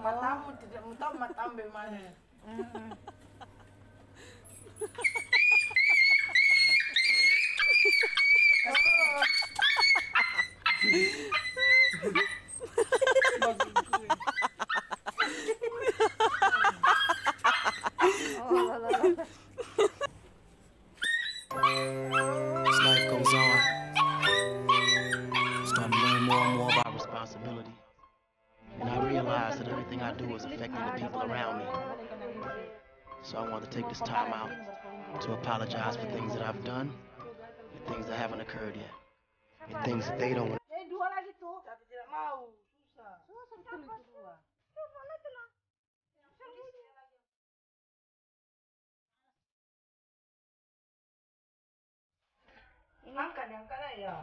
Oh. matamu tidak tahu matamu bagaimana was affecting the people around me. So I wanted to take this time out to apologize for things that I've done, and things that haven't occurred yet, and things that they don't. Angkat, ya.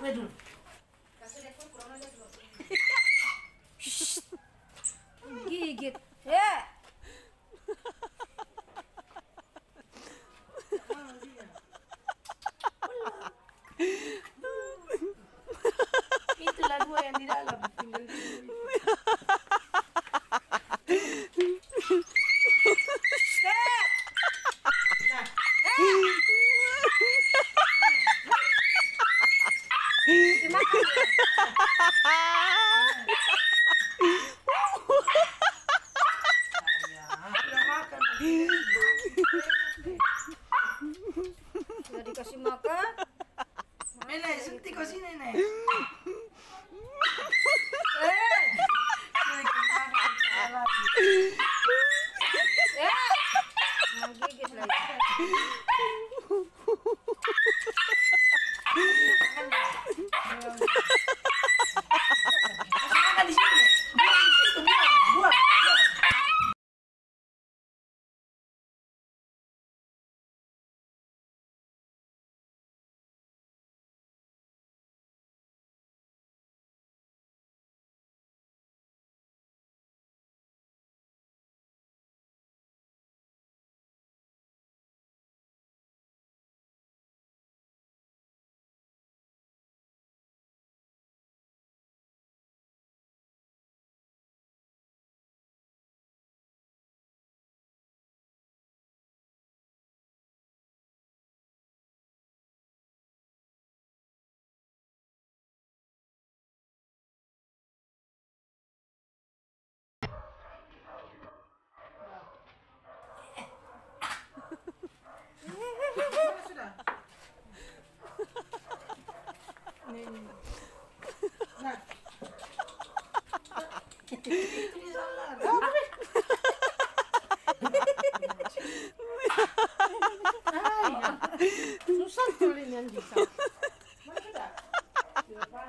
别动 Susan tuli niyan dito. Maganda. Diba ba?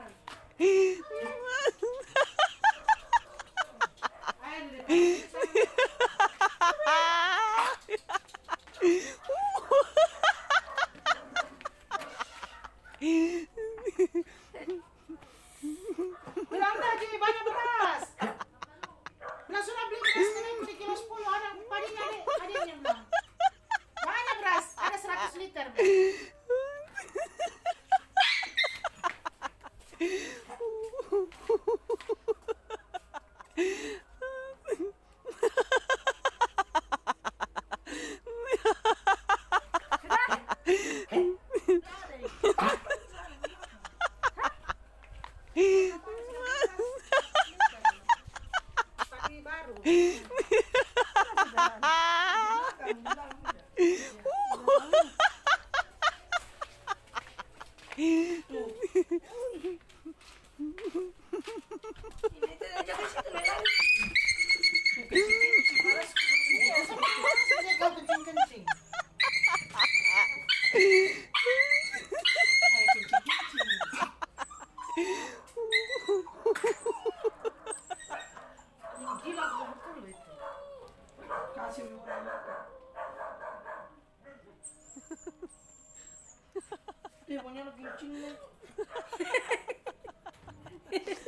Le ponía los pinchines.